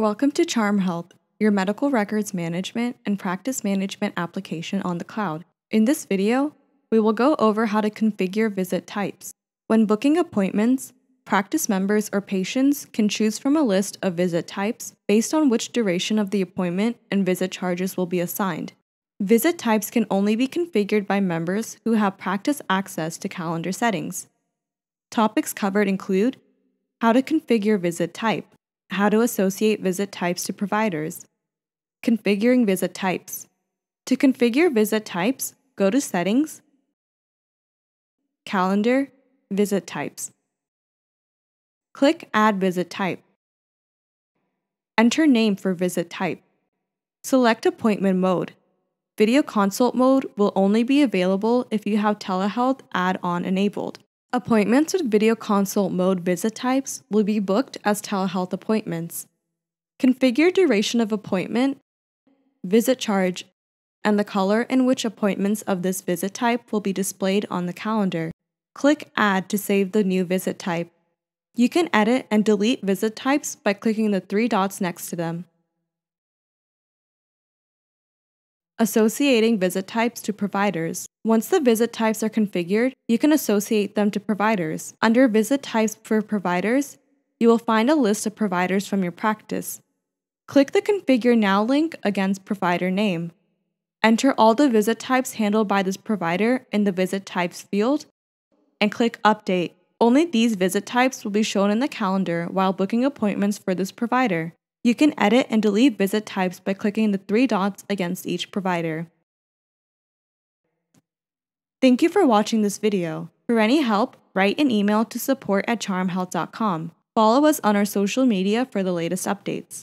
Welcome to Charm Health, your medical records management and practice management application on the cloud. In this video, we will go over how to configure visit types. When booking appointments, practice members or patients can choose from a list of visit types based on which duration of the appointment and visit charges will be assigned. Visit types can only be configured by members who have practice access to calendar settings. Topics covered include how to configure visit type, how to associate visit types to providers, configuring visit types. To configure visit types, go to Settings, Calendar, Visit Types. Click Add Visit Type. Enter name for visit type. Select appointment mode. Video consult mode will only be available if you have telehealth add-on enabled. Appointments with video consult mode visit types will be booked as telehealth appointments. Configure duration of appointment, visit charge, and the color in which appointments of this visit type will be displayed on the calendar. Click Add to save the new visit type. You can edit and delete visit types by clicking the three dots next to them. Associating visit types to providers. Once the visit types are configured, you can associate them to providers. Under Visit Types for Providers, you will find a list of providers from your practice. Click the Configure Now link against provider name. Enter all the visit types handled by this provider in the Visit Types field and click Update. Only these visit types will be shown in the calendar while booking appointments for this provider. You can edit and delete visit types by clicking the three dots against each provider. Thank you for watching this video. For any help, write an email to support at charmhealth.com. Follow us on our social media for the latest updates.